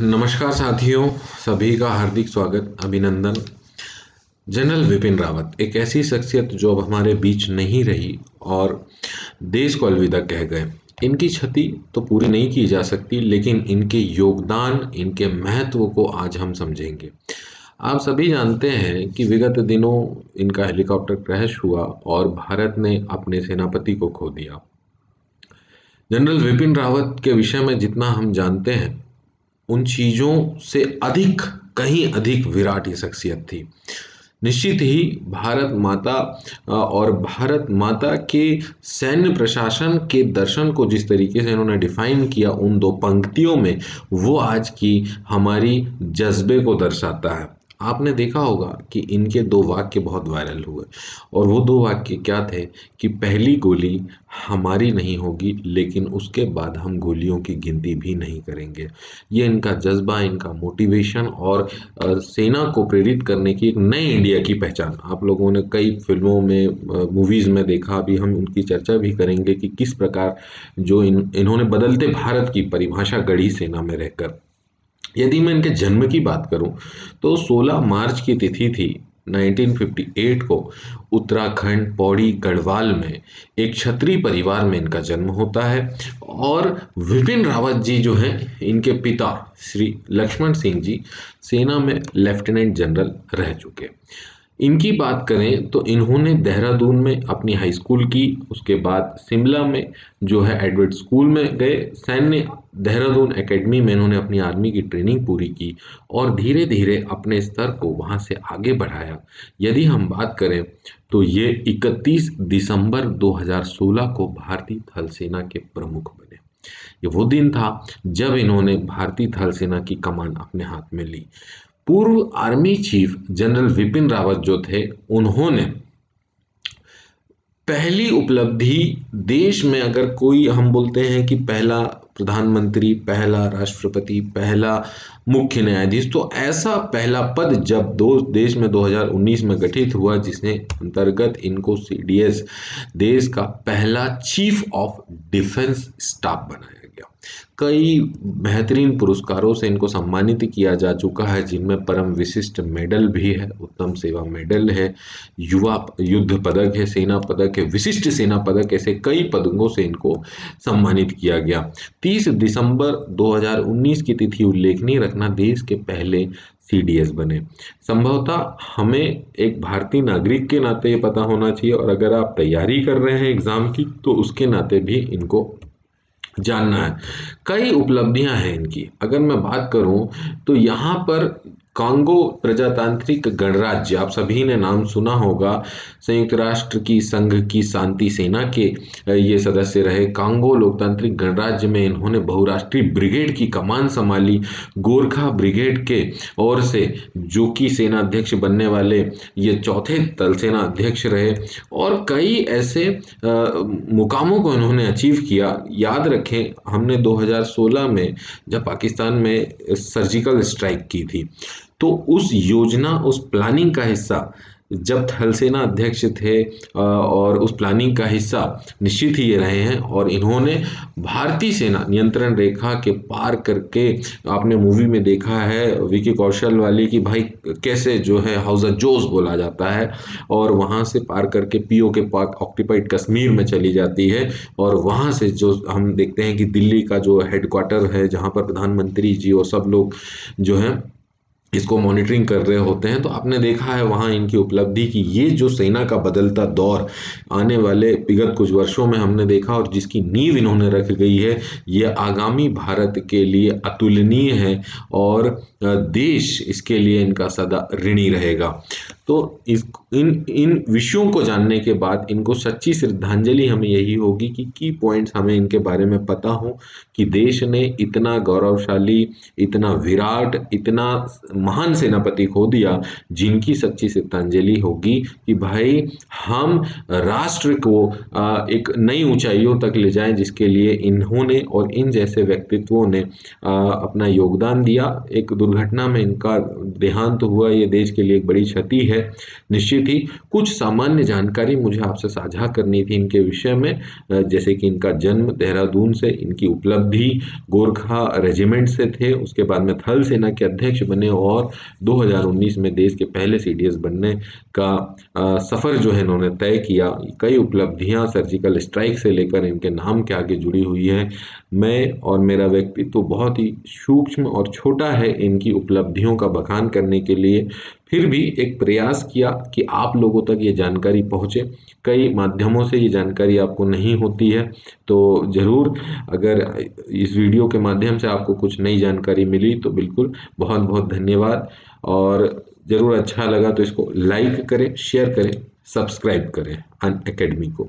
नमस्कार साथियों, सभी का हार्दिक स्वागत, अभिनंदन। जनरल विपिन रावत, एक ऐसी शख्सियत जो अब हमारे बीच नहीं रही और देश को अलविदा कह गए। इनकी क्षति तो पूरी नहीं की जा सकती, लेकिन इनके योगदान, इनके महत्व को आज हम समझेंगे। आप सभी जानते हैं कि विगत दिनों इनका हेलीकॉप्टर क्रैश हुआ और भारत ने अपने सेनापति को खो दिया। जनरल विपिन रावत के विषय में जितना हम जानते हैं उन चीज़ों से अधिक, कहीं अधिक विराट ये शख्सियत थी। निश्चित ही भारत माता और भारत माता के सैन्य प्रशासन के दर्शन को जिस तरीके से इन्होंने डिफाइन किया उन दो पंक्तियों में, वो आज की हमारी जज्बे को दर्शाता है। आपने देखा होगा कि इनके दो वाक्य बहुत वायरल हुए। और वो दो वाक्य क्या थे कि पहली गोली हमारी नहीं होगी, लेकिन उसके बाद हम गोलियों की गिनती भी नहीं करेंगे। ये इनका जज्बा, इनका मोटिवेशन और सेना को प्रेरित करने की एक नए इंडिया की पहचान। आप लोगों ने कई फ़िल्मों में मूवीज़ में देखा, अभी हम उनकी चर्चा भी करेंगे कि किस प्रकार जो इन, इन्होंने बदलते भारत की परिभाषा गढ़ी सेना में रहकर। यदि मैं इनके जन्म की बात करूँ तो 16 मार्च की तिथि थी 1958 को। उत्तराखंड, पौड़ी, गढ़वाल में एक क्षत्रिय परिवार में इनका जन्म होता है और विपिन रावत जी जो हैं, इनके पिता श्री लक्ष्मण सिंह जी, सेना में लेफ्टिनेंट जनरल रह चुके। इनकी बात करें तो इन्होंने देहरादून में अपनी हाई स्कूल की, उसके बाद शिमला में जो है एडवर्ड स्कूल में गए। सैन्य देहरादून एकेडमी में इन्होंने अपनी आर्मी की ट्रेनिंग पूरी की और धीरे धीरे अपने स्तर को वहाँ से आगे बढ़ाया। यदि हम बात करें तो ये 31 दिसंबर 2016 को भारतीय थल सेना के प्रमुख बने। ये वो दिन था जब इन्होंने भारतीय थल सेना की कमान अपने हाथ में ली। पूर्व army chief general Vipin Rawat जो थे, उन्होंने पहली उपलब्धि देश में अगर कोई हम बोलते हैं कि पहला प्रधानमंत्री, पहला राष्ट्रपति, पहला मुख्य न्यायाधीश तो ऐसा पहला पद जब दो, देश में 2019 में गठित हुआ, जिसने अंतर्गत इनको सीडीएस देश का पहला चीफ ऑफ़ डिफेंस स्टाफ बनाया गया। कई बेहतरीन पुरस्कारों से इनको सम्मानित किया जा चुका है, जिनमें परम विशिष्ट मेडल भी है, उत्तम सेवा मेडल है, युवा युद्ध पदक है, सेना पदक है, विशिष्ट सेना पदक ऐसे कई पदकों से इनको सम्मानित किया गया। 30 दिसंबर 2019 की तिथि उल्लेखनीय रखना देश के पहले सीडीएस बने। संभवतः हमें एक भारतीय नागरिक के नाते ये पता होना चाहिए, और अगर आप तैयारी कर रहे हैं एग्ज़ाम की तो उसके नाते भी इनको जानना है। कई उपलब्धियाँ हैं इनकी। अगर मैं बात करूँ तो यहाँ पर कांगो प्रजातांत्रिक गणराज्य, आप सभी ने नाम सुना होगा, संयुक्त राष्ट्र की संघ की शांति सेना के ये सदस्य रहे। कांगो लोकतांत्रिक गणराज्य में इन्होंने बहुराष्ट्रीय ब्रिगेड की कमान संभाली। गोरखा ब्रिगेड के ओर से जो कि सेना अध्यक्ष बनने वाले ये चौथे थल सेना अध्यक्ष रहे और कई ऐसे मुकामों को इन्होंने अचीव किया। याद रखें, हमने 2016 में जब पाकिस्तान में सर्जिकल स्ट्राइक की थी तो उस योजना, उस प्लानिंग का हिस्सा, जब थल सेना अध्यक्ष थे और उस प्लानिंग का हिस्सा निश्चित ही ये रहे हैं, और इन्होंने भारतीय सेना नियंत्रण रेखा के पार करके आपने मूवी में देखा है विकी कौशल वाली कि भाई कैसे जो है हाउस जोस बोला जाता है, और वहाँ से पार करके पीओ के पाक ऑक्यूपाइड कश्मीर में चली जाती है, और वहाँ से जो हम देखते हैं कि दिल्ली का जो हेडक्वार्टर है, जहाँ पर प्रधानमंत्री जी और सब लोग जो हैं इसको मॉनिटरिंग कर रहे होते हैं तो आपने देखा है वहाँ इनकी उपलब्धि कि ये जो सेना का बदलता दौर आने वाले विगत कुछ वर्षों में हमने देखा और जिसकी नींव इन्होंने रख गई है, ये आगामी भारत के लिए अतुलनीय है और देश इसके लिए इनका सदा ऋणी रहेगा। तो इस, इन इन विषयों को जानने के बाद इनको सच्ची श्रद्धांजलि हमें यही होगी कि की पॉइंट्स हमें इनके बारे में पता हो कि देश ने इतना गौरवशाली, इतना विराट, इतना महान सेनापति खो दिया, जिनकी सच्ची श्रद्धांजलि होगी कि भाई हम राष्ट्र को एक नई ऊंचाइयों तक ले जाएँ जिसके लिए इन्होंने और इन जैसे व्यक्तित्वों ने अपना योगदान दिया। एक दुर्घटना में इनका देहांत हुआ। ये देश के लिए एक बड़ी क्षति है। है। निश्चित ही कुछ सामान्य जानकारी मुझे आपसे साझा करनी थी इनके विषय में, जैसे कि इनका जन्म, देहरादून से, इनकी उपलब्धि, गोरखा रेजिमेंट से थे, उसके बाद में थल सेना के अध्यक्ष बने और 2019 में देश के पहले सीडीएस बनने का सफ़र जो है इन्होंने तय किया। कई उपलब्धियाँ सर्जिकल स्ट्राइक से लेकर इनके नाम के आगे जुड़ी हुई है। मैं और मेरा व्यक्तित्व तो बहुत ही सूक्ष्म और छोटा है इनकी उपलब्धियों का बखान करने के लिए। फिर भी एक प्रयास किया कि आप लोगों तक ये जानकारी पहुँचे। कई माध्यमों से ये जानकारी आपको नहीं होती है तो ज़रूर अगर इस वीडियो के माध्यम से आपको कुछ नई जानकारी मिली तो बिल्कुल बहुत बहुत धन्यवाद। और ज़रूर अच्छा लगा तो इसको लाइक करें शेयर करें सब्सक्राइब करें अन अकेडमी को।